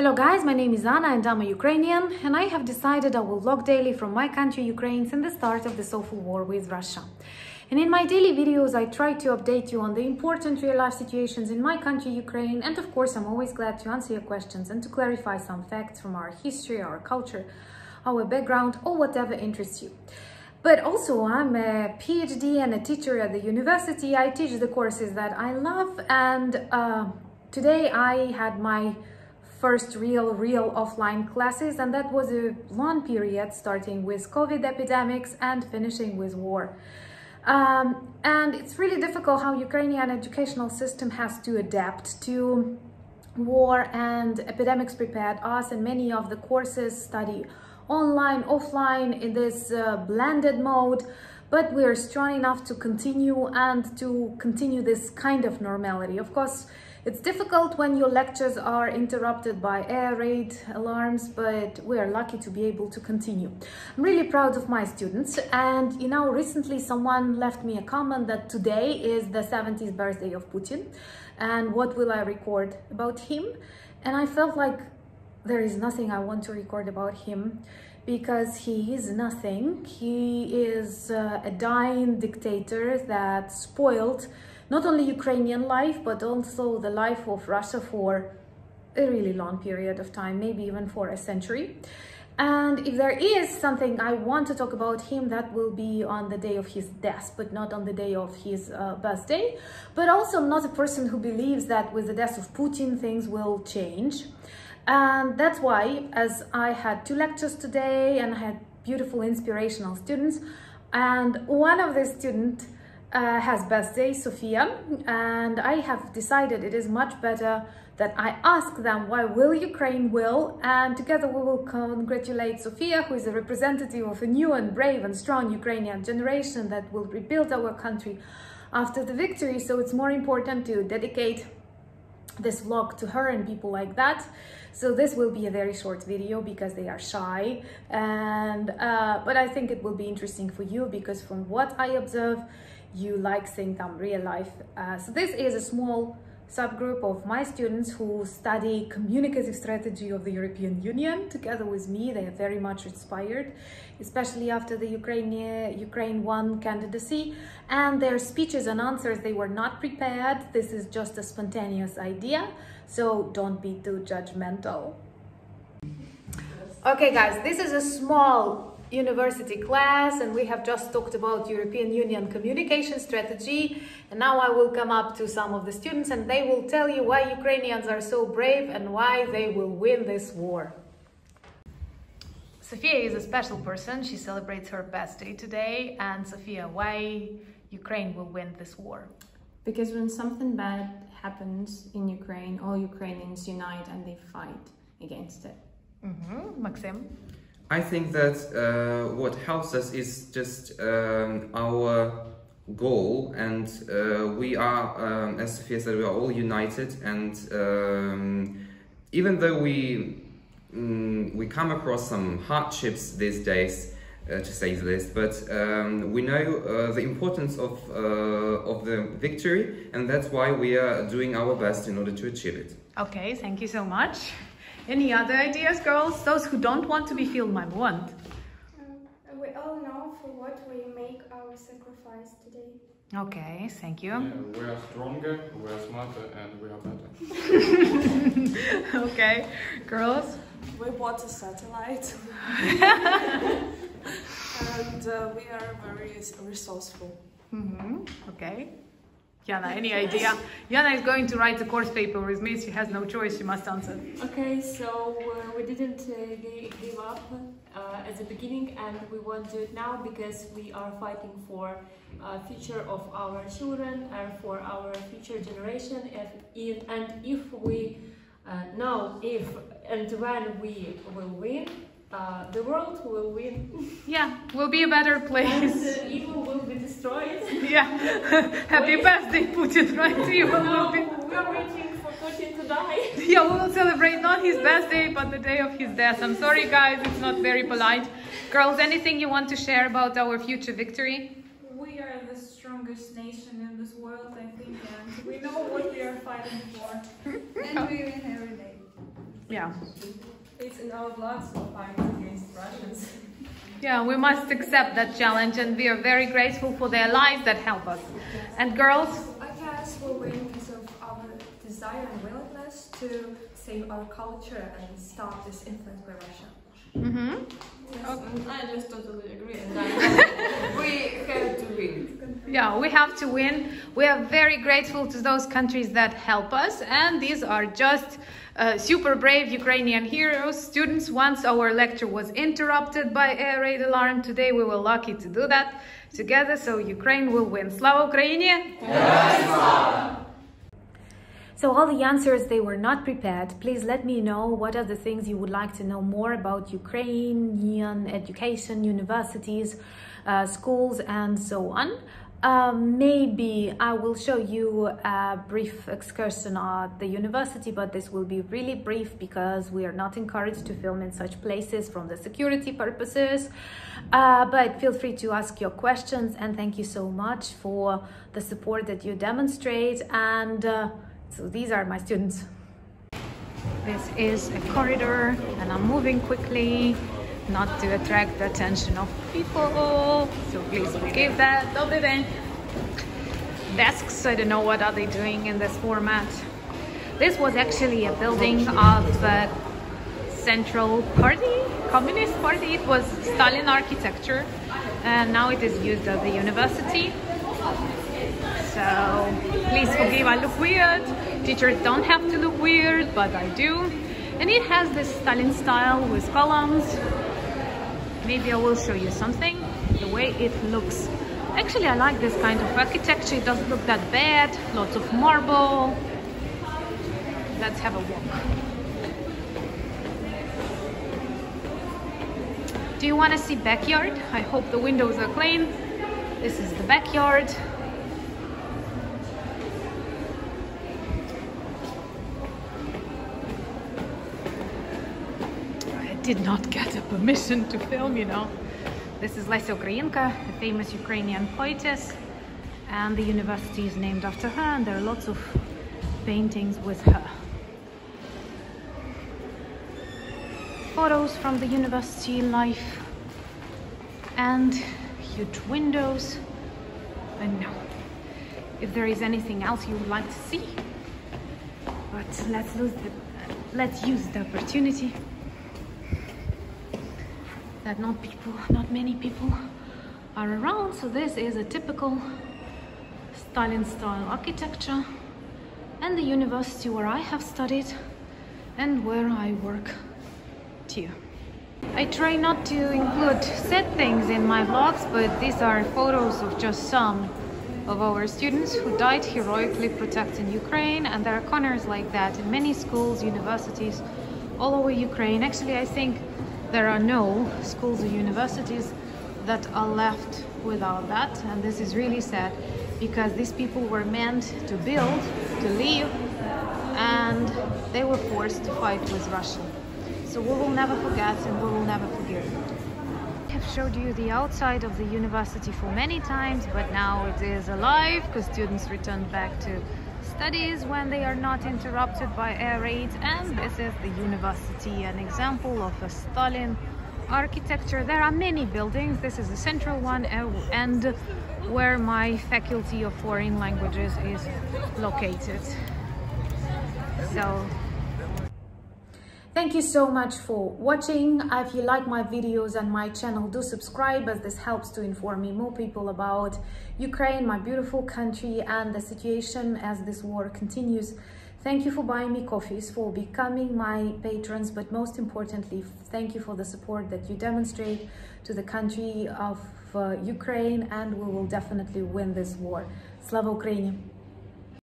Hello guys, my name is Anna and I'm a Ukrainian and I have decided I will vlog daily from my country Ukraine since the start of this awful war with Russia. And in my daily videos I try to update you on the important real life situations in my country Ukraine and of course I'm always glad to answer your questions and to clarify some facts from our history, our culture, our background or whatever interests you. But also I'm a PhD and a teacher at the university. I teach the courses that I love and uh, today I had my first real, real offline classes, and that was a long period starting with COVID epidemics and finishing with war. Um, and it's really difficult how Ukrainian educational system has to adapt to war and epidemics prepared us and many of the courses study online, offline in this uh, blended mode but we are strong enough to continue and to continue this kind of normality. Of course, it's difficult when your lectures are interrupted by air raid alarms, but we are lucky to be able to continue. I'm really proud of my students and you know, recently someone left me a comment that today is the 70th birthday of Putin and what will I record about him? And I felt like there is nothing I want to record about him because he is nothing. He is uh, a dying dictator that spoiled not only Ukrainian life, but also the life of Russia for a really long period of time, maybe even for a century. And if there is something I want to talk about him, that will be on the day of his death, but not on the day of his uh, birthday. But also I'm not a person who believes that with the death of Putin, things will change. And that's why, as I had two lectures today and I had beautiful inspirational students, and one of the students uh, has birthday, Sophia, and I have decided it is much better that I ask them why will Ukraine will, and together we will congratulate Sophia, who is a representative of a new and brave and strong Ukrainian generation that will rebuild our country after the victory. So it's more important to dedicate this vlog to her and people like that. So this will be a very short video because they are shy, and uh, but I think it will be interesting for you because from what I observe, you like seeing them real life. Uh, so this is a small subgroup of my students who study communicative strategy of the European Union together with me. They are very much inspired, especially after the Ukraine, Ukraine won candidacy and their speeches and answers, they were not prepared. This is just a spontaneous idea. So don't be too judgmental. Okay guys, this is a small university class and we have just talked about European Union communication strategy and now I will come up to some of the students and they will tell you why Ukrainians are so brave and why they will win this war. Sophia is a special person. She celebrates her birthday today. And Sophia, why Ukraine will win this war? Because when something bad happens in Ukraine, all Ukrainians unite and they fight against it. Mm -hmm. Maxim? I think that uh, what helps us is just um, our goal and uh, we are, um, as Sophia said, we are all united and um, even though we um, we come across some hardships these days, uh, to say the least, but um, we know uh, the importance of, uh, of the victory and that's why we are doing our best in order to achieve it. Okay, thank you so much. Any other ideas, girls? Those who don't want to be filmed might want. Um, we all know for what we make our sacrifice today. Okay, thank you. Yeah, we are stronger, we are smarter, and we are better. okay, girls? We bought a satellite. and uh, we are very resourceful. Mm -hmm. Okay. Yana, any idea? Yana is going to write the course paper with me. She has no choice. She must answer. Okay, so uh, we didn't uh, give up uh, at the beginning and we won't do it now because we are fighting for uh, future of our children and for our future generation. If, and if we uh, know if and when we will win, uh, the world will win. Yeah, will be a better place. And uh, evil will be destroyed. Yeah. Happy we, birthday, Putin, right? Evil no, will be... We are waiting for Putin to die. Yeah, we will celebrate not his birthday, but the day of his death. I'm sorry, guys, it's not very polite. Girls, anything you want to share about our future victory? We are the strongest nation in this world, I think, and we know what we are fighting for. and we win every day. Yeah. It's in our blood to fight against Russians. Yeah, we must accept that challenge and we are very grateful for their lives that help us. And girls, I guess we're win because of our desire and willingness to save our culture and stop this influence by Russia. mm-hmm. I just totally agree. And I we have to win. Yeah, we have to win. We are very grateful to those countries that help us, and these are just uh, super brave Ukrainian heroes. Students, once our lecture was interrupted by air raid alarm, today we were lucky to do that together, so Ukraine will win. Slava Ukraini! So all the answers, they were not prepared. Please let me know what are the things you would like to know more about Ukrainian education, universities, uh, schools, and so on. Um, maybe I will show you a brief excursion at the university, but this will be really brief because we are not encouraged to film in such places from the security purposes. Uh, but feel free to ask your questions and thank you so much for the support that you demonstrate. And uh, so these are my students. This is a corridor and I'm moving quickly not to attract the attention of people. So please forgive that. Dobry. Desks, I don't know what are they doing in this format. This was actually a building of the Central Party, Communist Party. It was Stalin architecture and now it is used as a university. So please forgive, I look weird. Teachers don't have to look weird, but I do. And it has this Stalin style with columns. Maybe I will show you something, the way it looks. Actually, I like this kind of architecture. It doesn't look that bad. Lots of marble. Let's have a walk. Do you want to see backyard? I hope the windows are clean. This is the backyard. I did not get permission to film, you know. This is Lesya Ukrainka, a famous Ukrainian poetess, and the university is named after her, and there are lots of paintings with her. Photos from the university life, and huge windows. And no, if there is anything else you would like to see, but let's the, let's use the opportunity that not people, not many people are around. So this is a typical Stalin style architecture and the university where I have studied and where I work too. I try not to include sad things in my vlogs, but these are photos of just some of our students who died heroically protecting Ukraine and there are corners like that in many schools, universities all over Ukraine. Actually, I think there are no schools or universities that are left without that and this is really sad because these people were meant to build, to live and they were forced to fight with Russia. So we will never forget and we will never forgive. I have showed you the outside of the university for many times but now it is alive because students returned back to studies when they are not interrupted by air raids and this is the university an example of a Stalin architecture. There are many buildings. This is the central one uh, and where my faculty of foreign languages is located. So Thank you so much for watching. If you like my videos and my channel, do subscribe as this helps to inform me more people about Ukraine, my beautiful country and the situation as this war continues. Thank you for buying me coffees, for becoming my patrons, but most importantly, thank you for the support that you demonstrate to the country of uh, Ukraine and we will definitely win this war. Slava Ukraini!